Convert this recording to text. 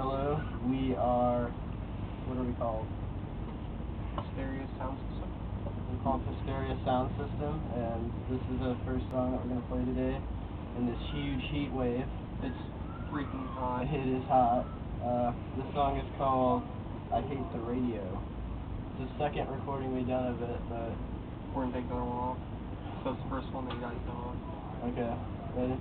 Hello, we are, what are we called? Hysteria sound system. We're called Hysteria Sound System, and this is the first song that we're going to play today in this huge heat wave. It's freaking hot. It is hot. Uh, this song is called I Hate the Radio. It's the second recording we've done of it, but... We're gonna take that one off. So it's the first one that you guys know of. Okay, ready?